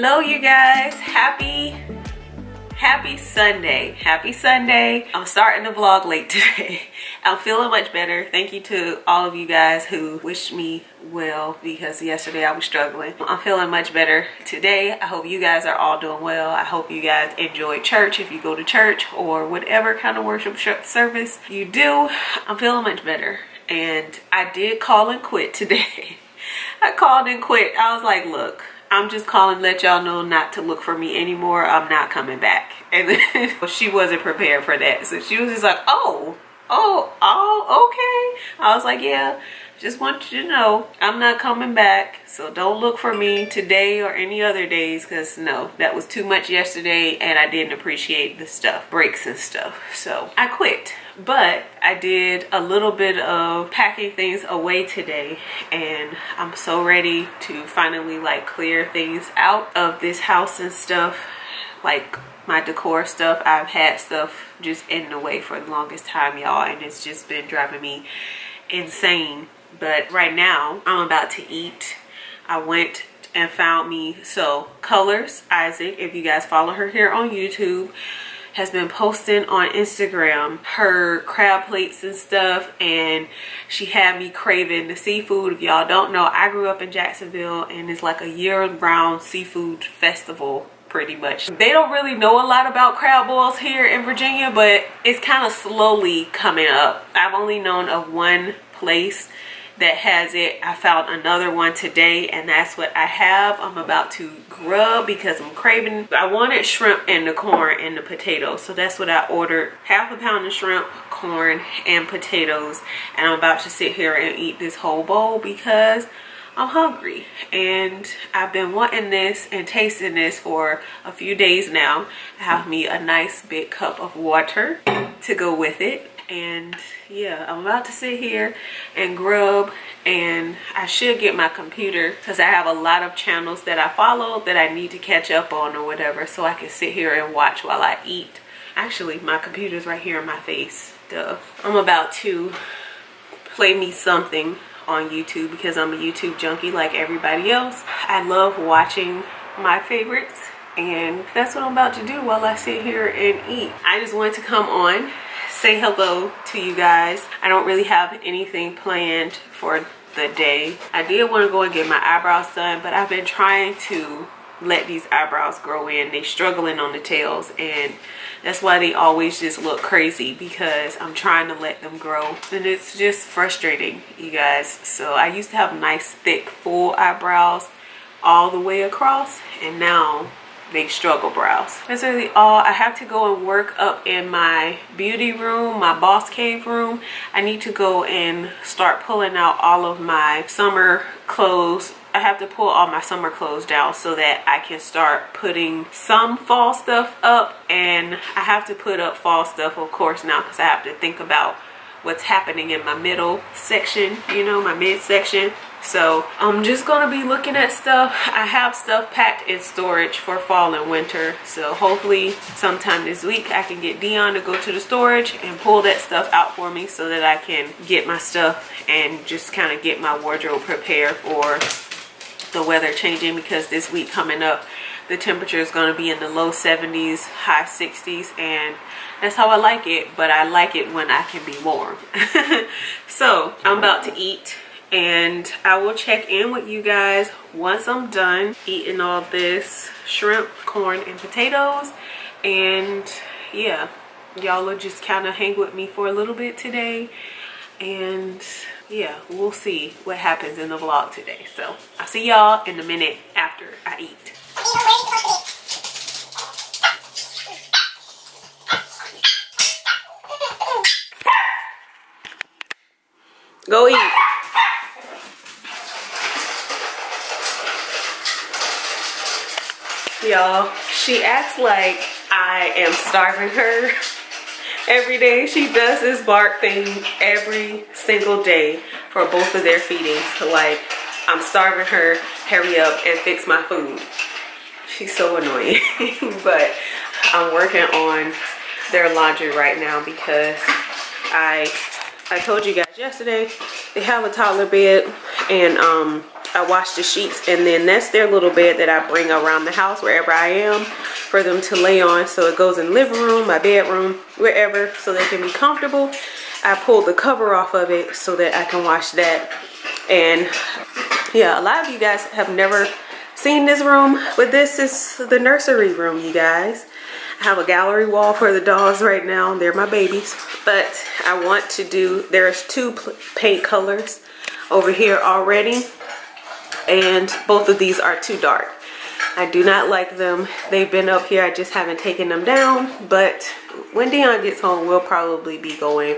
hello you guys. Happy happy sunday. Happy sunday. I'm starting the vlog late today. I'm feeling much better. Thank you to all of you guys who wished me well because yesterday i was struggling. I'm feeling much better today. I hope you guys are all doing well. I hope you guys enjoy church if you go to church or whatever kind of worship service you do. I'm feeling much better. And i did call and quit today. I called and quit. I was like look I'm just calling let y'all know not to look for me anymore. I'm not coming back. And she wasn't prepared for that. So she was just like, oh, oh, oh, okay. I was like, yeah, just want you to know I'm not coming back. So don't look for me today or any other days because no, that was too much yesterday and I didn't appreciate the stuff, breaks and stuff. So I quit but I did a little bit of packing things away today and I'm so ready to finally like clear things out of this house and stuff like my decor stuff. I've had stuff just in the way for the longest time y'all and it's just been driving me insane. But right now I'm about to eat. I went and found me so colors. Isaac if you guys follow her here on YouTube has been posting on Instagram her crab plates and stuff and she had me craving the seafood. If y'all don't know, I grew up in Jacksonville and it's like a year-round seafood festival pretty much. They don't really know a lot about crab boils here in Virginia, but it's kind of slowly coming up. I've only known of one place that has it. I found another one today and that's what I have. I'm about to grub because I'm craving. I wanted shrimp and the corn and the potatoes. So that's what I ordered. Half a pound of shrimp, corn, and potatoes. And I'm about to sit here and eat this whole bowl because I'm hungry and I've been wanting this and tasting this for a few days now. I have me a nice big cup of water to go with it. And yeah i'm about to sit here and grub and i should get my computer because i have a lot of channels that i follow that i need to catch up on or whatever so i can sit here and watch while i eat. Actually my computer's right here in my face. Duh. I'm about to play me something on youtube because i'm a youtube junkie like everybody else i love watching my favorites and that's what i'm about to do while i sit here and eat i just wanted to come on say hello to you guys. I don't really have anything planned for the day. I did want to go and get my eyebrows done, but I've been trying to let these eyebrows grow in. They struggling on the tails and that's why they always just look crazy because I'm trying to let them grow and it's just frustrating you guys. So I used to have nice thick full eyebrows all the way across and now they struggle brows. That's really all. I have to go and work up in my beauty room, my boss cave room. I need to go and start pulling out all of my summer clothes. I have to pull all my summer clothes down so that I can start putting some fall stuff up and I have to put up fall stuff of course now because I have to think about what's happening in my middle section, you know, my mid section. So I'm just gonna be looking at stuff. I have stuff packed in storage for fall and winter. So hopefully sometime this week I can get Dion to go to the storage and pull that stuff out for me so that I can get my stuff and just kind of get my wardrobe prepared for the weather changing because this week coming up the temperature is going to be in the low 70s high 60s and that's how I like it but I like it when I can be warm so I'm about to eat and I will check in with you guys once I'm done eating all this shrimp, corn, and potatoes. And yeah, y'all will just kind of hang with me for a little bit today. And yeah, we'll see what happens in the vlog today. So I'll see y'all in a minute after I eat. Go eat. y'all. She acts like I am starving her every day. She does this bark thing every single day for both of their feedings. To like, I'm starving her, hurry up and fix my food. She's so annoying. but I'm working on their laundry right now because I I told you guys yesterday they have a toddler bed and um I wash the sheets and then that's their little bed that I bring around the house wherever I am for them to lay on. So it goes in living room, my bedroom, wherever so they can be comfortable. I pulled the cover off of it so that I can wash that. And yeah, a lot of you guys have never seen this room, but this is the nursery room, you guys. I have a gallery wall for the dogs right now. They're my babies. But I want to do, there's two paint colors over here already. And both of these are too dark. I do not like them. They've been up here. I just haven't taken them down. But when Dion gets home, we'll probably be going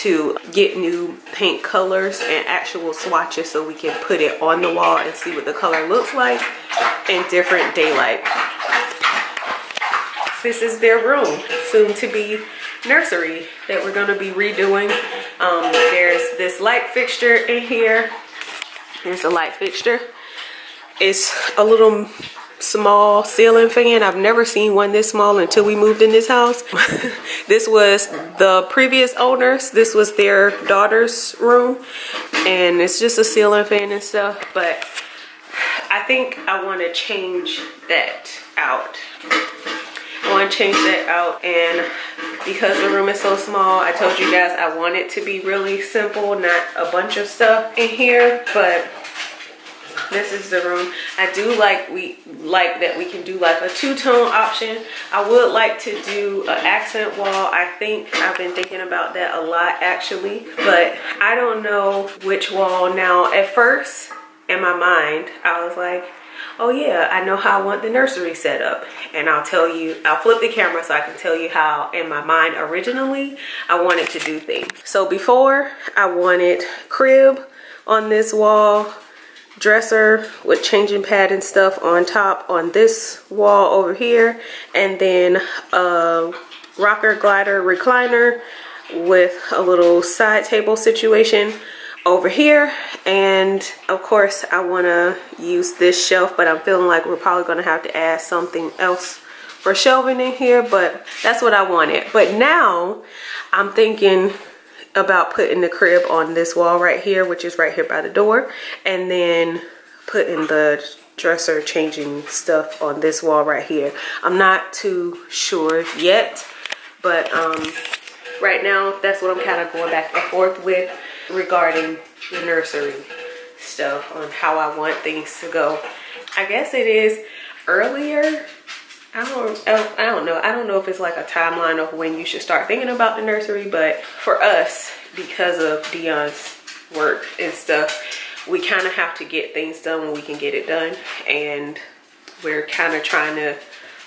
to get new paint colors and actual swatches so we can put it on the wall and see what the color looks like in different daylight. This is their room, soon to be nursery that we're gonna be redoing. Um, there's this light fixture in here. Here's a light fixture. It's a little small ceiling fan. I've never seen one this small until we moved in this house. this was the previous owners. This was their daughter's room. And it's just a ceiling fan and stuff. But I think I want to change that out. Want to change that out. And because the room is so small, I told you guys I want it to be really simple. Not a bunch of stuff in here. But this is the room i do like we like that we can do like a two-tone option i would like to do an accent wall i think i've been thinking about that a lot actually but i don't know which wall now at first in my mind i was like oh yeah i know how i want the nursery set up. And i'll tell you i'll flip the camera so i can tell you how in my mind originally i wanted to do things. So before i wanted crib on this wall dresser with changing pad and stuff on top on this wall over here and then a rocker glider recliner with a little side table situation over here and of course I want to use this shelf but I'm feeling like we're probably going to have to add something else for shelving in here but that's what I wanted but now I'm thinking about putting the crib on this wall right here, which is right here by the door, and then putting the dresser changing stuff on this wall right here. I'm not too sure yet, but um, right now that's what I'm kind of going back and forth with regarding the nursery stuff on how I want things to go. I guess it is earlier I don't, I don't know. I don't know if it's like a timeline of when you should start thinking about the nursery, but for us, because of Dion's work and stuff, we kind of have to get things done when we can get it done. And we're kind of trying to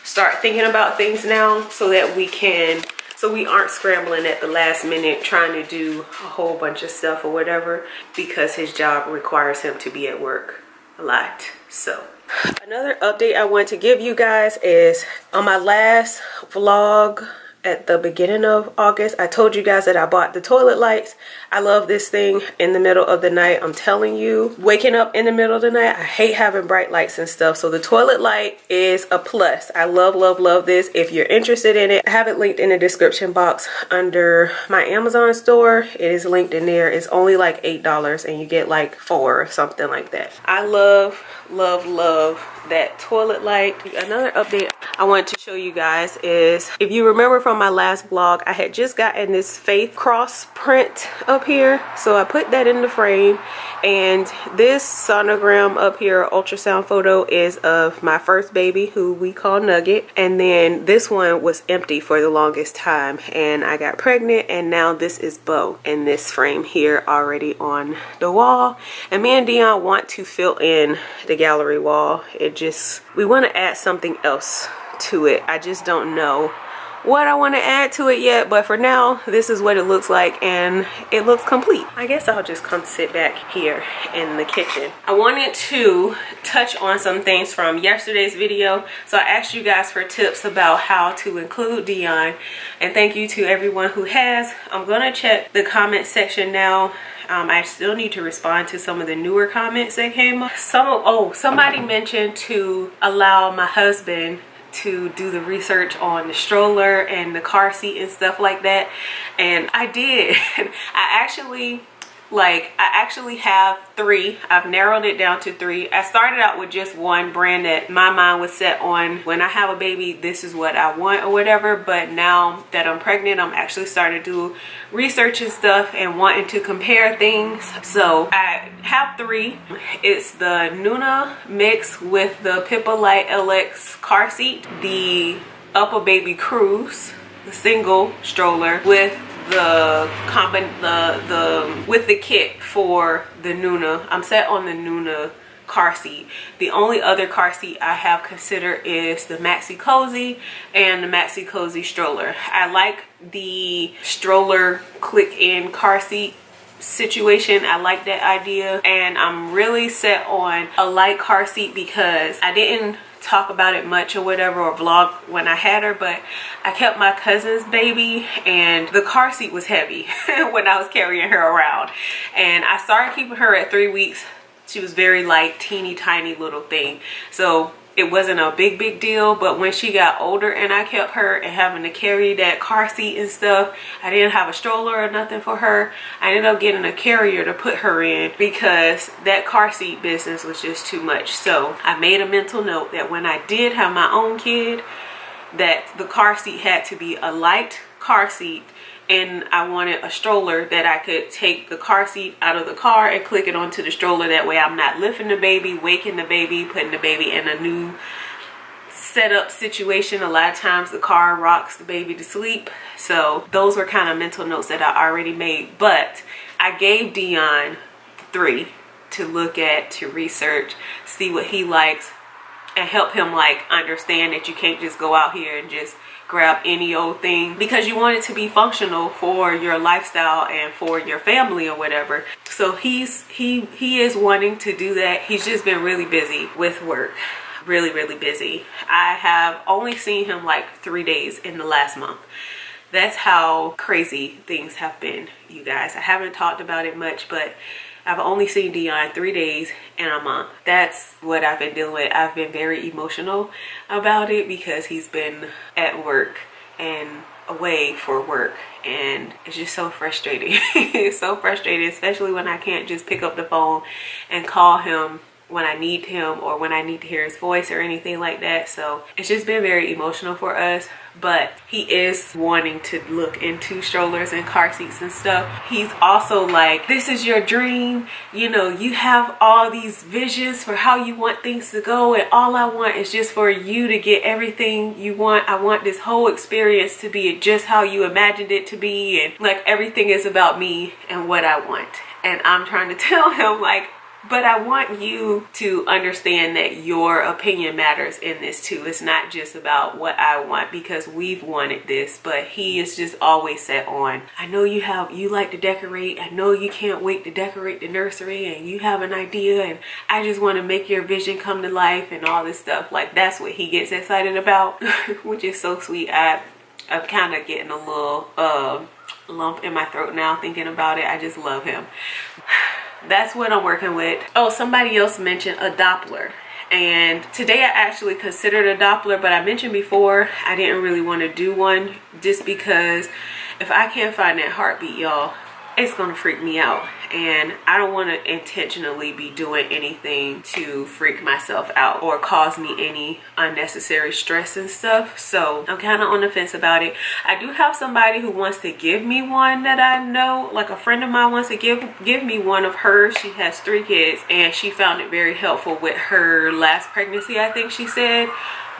start thinking about things now so that we can, so we aren't scrambling at the last minute trying to do a whole bunch of stuff or whatever because his job requires him to be at work a lot. So Another update I want to give you guys is on my last vlog at the beginning of August. I told you guys that I bought the toilet lights. I love this thing in the middle of the night. I'm telling you, waking up in the middle of the night, I hate having bright lights and stuff. So the toilet light is a plus. I love, love, love this. If you're interested in it, I have it linked in the description box under my Amazon store. It is linked in there. It's only like $8 and you get like four or something like that. I love, love, love that toilet light. Another update I wanted to show you guys is if you remember from my last vlog, I had just gotten this Faith cross print up here. So I put that in the frame and this sonogram up here, ultrasound photo is of my first baby who we call Nugget. And then this one was empty for the longest time and I got pregnant and now this is Bo in this frame here already on the wall. And me and Dion want to fill in the gallery wall. It just, we want to add something else to it. I just don't know what I want to add to it yet but for now this is what it looks like and it looks complete. I guess I'll just come sit back here in the kitchen. I wanted to touch on some things from yesterday's video so I asked you guys for tips about how to include Dion. And thank you to everyone who has. I'm gonna check the comment section now um, I still need to respond to some of the newer comments that came up. Some oh, somebody mentioned to allow my husband to do the research on the stroller and the car seat and stuff like that and I did I actually like I actually have three. I've narrowed it down to three. I started out with just one brand that my mind was set on when I have a baby, this is what I want or whatever. But now that I'm pregnant, I'm actually starting to do research and stuff and wanting to compare things. So I have three. It's the Nuna MIXX with the PIPA Lite LX car seat, the UPPAbaby Cruz, the single stroller with the combin the the with the kit for the Nuna. I'm set on the Nuna car seat. The only other car seat I have considered is the Maxi Cosi and the Maxi Cosi stroller. I like the stroller click in car seat situation i like that idea and i'm really set on a light car seat because i didn't talk about it much or whatever or vlog when I had her but I kept my cousin's baby and the car seat was heavy when I was carrying her around. And I started keeping her at three weeks. She was very light teeny tiny little thing. So it wasn't a big big deal but when she got older and I kept her and having to carry that car seat and stuff I didn't have a stroller or nothing for her. I ended up getting a carrier to put her in because that car seat business was just too much. So I made a mental note that when I did have my own kid that the car seat had to be a light car seat and I wanted a stroller that I could take the car seat out of the car and click it onto the stroller. That way I'm not lifting the baby, waking the baby, putting the baby in a new setup situation. A lot of times the car rocks the baby to sleep. So those were kind of mental notes that I already made. But I gave Dion three to look at, to research, see what he likes, and help him like understand that you can't just go out here and just grab any old thing because you want it to be functional for your lifestyle and for your family or whatever. So he's he he is wanting to do that. He's just been really busy with work. Really really busy. I have only seen him like three days in the last month. That's how crazy things have been you guys. I haven't talked about it much but I've only seen Dion three days in a month. That's what I've been dealing with. I've been very emotional about it because he's been at work and away for work and it's just so frustrating. it's so frustrating, especially when I can't just pick up the phone and call him when I need him or when I need to hear his voice or anything like that. So it's just been very emotional for us. But he is wanting to look into strollers and car seats and stuff. He's also like, this is your dream. You know, you have all these visions for how you want things to go. And all I want is just for you to get everything you want. I want this whole experience to be just how you imagined it to be. And like everything is about me and what I want. And I'm trying to tell him like, but I want you to understand that your opinion matters in this too. It's not just about what I want because we've wanted this, but he is just always set on. I know you have, you like to decorate. I know you can't wait to decorate the nursery and you have an idea and I just want to make your vision come to life and all this stuff. Like that's what he gets excited about, which is so sweet. I, I'm kind of getting a little uh, lump in my throat now thinking about it. I just love him that's what I'm working with. Oh, somebody else mentioned a Doppler. And today I actually considered a Doppler, but I mentioned before I didn't really want to do one just because if I can't find that heartbeat, y'all, it's to freak me out and I don't want to intentionally be doing anything to freak myself out or cause me any unnecessary stress and stuff. So I'm kind of on the fence about it. I do have somebody who wants to give me one that I know, like a friend of mine wants to give give me one of hers. She has three kids and she found it very helpful with her last pregnancy, I think she said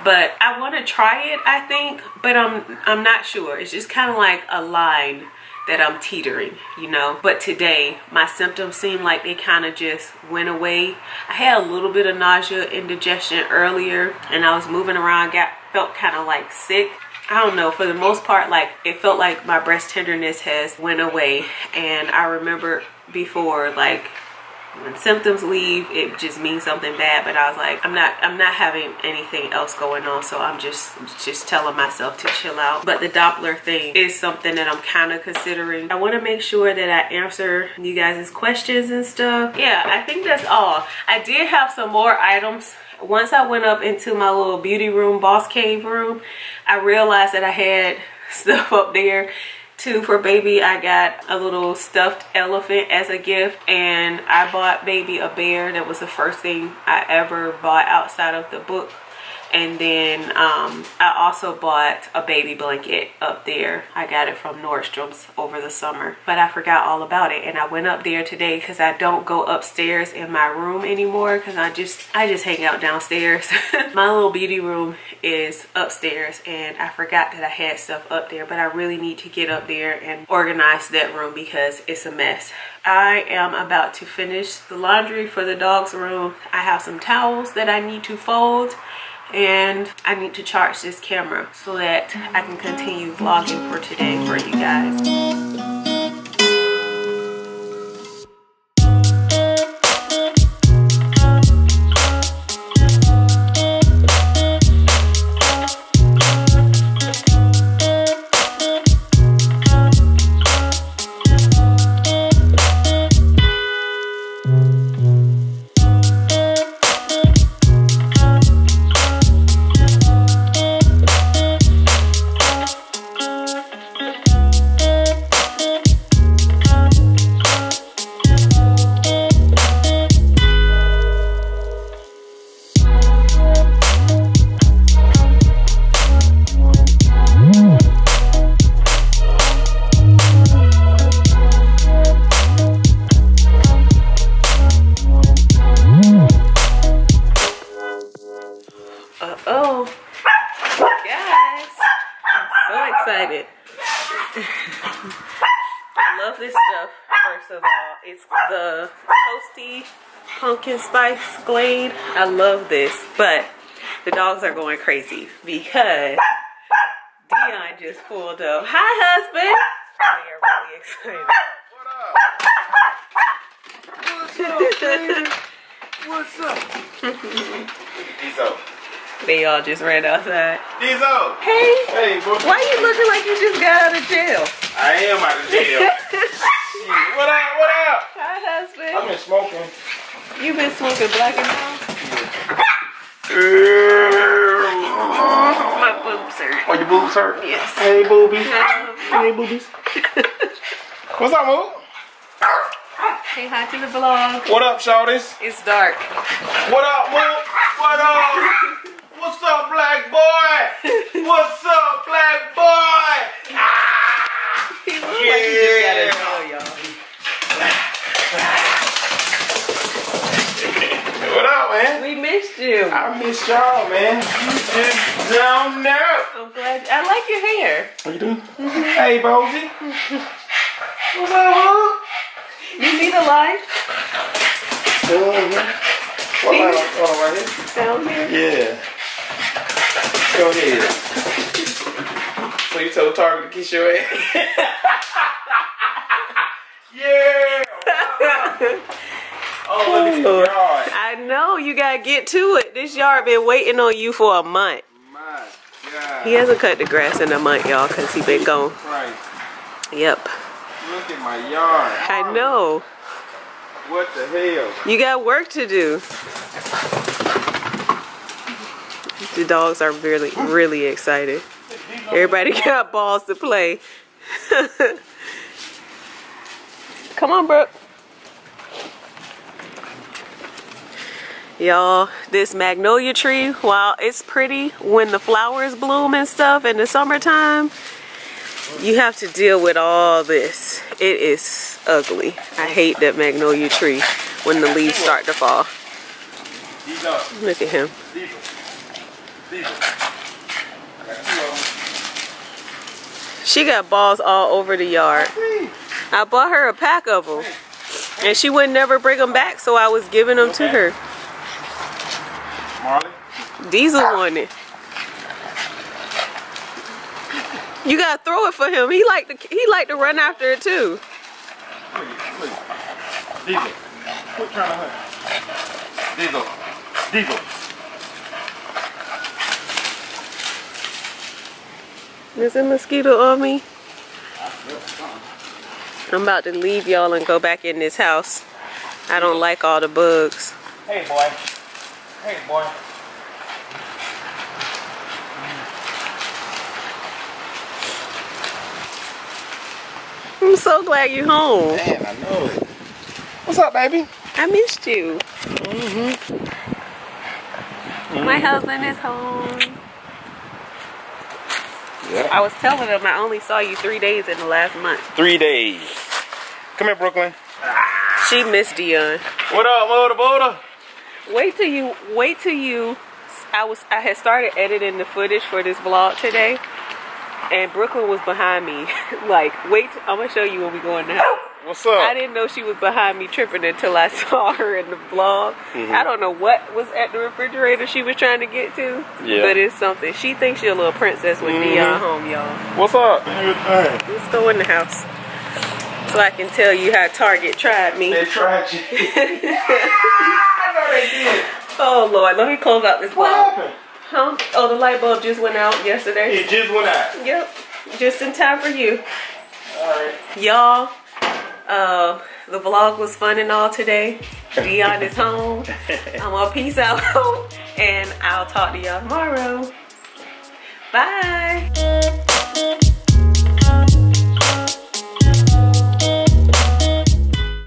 but I want to try it I think but I'm I'm not sure it's just kind of like a line that I'm teetering, you know. But today, my symptoms seem like they kind of just went away. I had a little bit of nausea, indigestion earlier, and I was moving around, got felt kind of like sick. I don't know, for the most part, like it felt like my breast tenderness has went away. And I remember before, like when symptoms leave it just means something bad but i was like i'm not i'm not having anything else going on so i'm just just telling myself to chill out. But the doppler thing is something that i'm kind of considering. I want to make sure that i answer you guys' questions and stuff. Yeah i think that's all. I did have some more items. Once i went up into my little beauty room boss cave room i realized that i had stuff up there too for baby. I got a little stuffed elephant as a gift and I bought baby a bear. That was the first thing I ever bought outside of the book and then um, I also bought a baby blanket up there. I got it from Nordstrom's over the summer, but I forgot all about it. And I went up there today because I don't go upstairs in my room anymore because I just I just hang out downstairs. my little beauty room is upstairs and I forgot that I had stuff up there, but I really need to get up there and organize that room because it's a mess. I am about to finish the laundry for the dog's room. I have some towels that I need to fold and I need to charge this camera so that I can continue vlogging for today for you guys. Pumpkin spice glade. I love this, but the dogs are going crazy because Dion just pulled up. Hi, husband. They are really excited. What's up, What's up? They all just ran outside. Diesel. Hey. Hey, bro. Why you looking like you just got out of jail? I am out of jail. what up? What up? Hi, husband. I've been smoking. You been smoking black and brown? My boobs hurt. Oh, your boobs hurt? Yes. Hey, boobies. Hey, boobies. What's up, Moo? Say hi to the vlog. What up, shorties? It's dark. What up, Moo? What up? What's up, black boy? What's up, black boy? He looks like he just got a jail, y'all. What up, man? We missed you. I missed y'all, man. You just don't know. I'm glad. I like your hair. How you doing? Hey, Bozy. What's up, Moo? You see the light Mm-hmm. What line? Oh, right here? down here? Yeah. Go ahead. So you told Target to kiss your ass? yeah. oh, look at your yard. I know you gotta get to it. This yard been waiting on you for a month. My God. He hasn't cut the grass in a month, y'all, cause he been gone. Christ. Yep. Look at my yard. I know. What the hell? You got work to do. The dogs are really, really excited. Everybody got balls to play. Come on, Brooke. Y'all, this magnolia tree, while it's pretty when the flowers bloom and stuff in the summertime, you have to deal with all this. It is ugly. I hate that magnolia tree when the leaves start to fall. Look at him. These up. These up. I got two of She got balls all over the yard. I bought her a pack of them. And she would never bring them back, so I was giving them to her. Marley. Diesel wanted. You gotta throw it for him. He like to he like to run after it too. Diesel. Quit trying to hunt. Diesel. Diesel. There's a mosquito on me. I'm about to leave y'all and go back in this house. I don't like all the bugs. Hey, boy. Hey, boy. I'm so glad you're home. Man, I know it. What's up, baby? I missed you. Mm-hmm. My husband is home. I was telling him I only saw you three days in the last month. Three days. Come here, Brooklyn. She missed Dion. What up, Motor Boda? Wait till you wait till you I was I had started editing the footage for this vlog today and Brooklyn was behind me. like, wait, I'm gonna show you when we go in the house. What's up? I didn't know she was behind me tripping until I saw her in the vlog. Mm-hmm. I don't know what was at the refrigerator she was trying to get to, Yeah. but it's something. She thinks she's a little princess with Mhm. Dion home, y'all. What's up? Everything. Let's go in the house so I can tell you how Target tried me. They tried you. I know they did. Oh Lord, let me close out this What vlog. happened? Huh? Oh, the light bulb just went out yesterday. It just went out. Yep, just in time for you. Alright. Y'all, uh, the vlog was fun and all today. Dion is home. I'm gonna peace out and I'll talk to y'all tomorrow. Bye.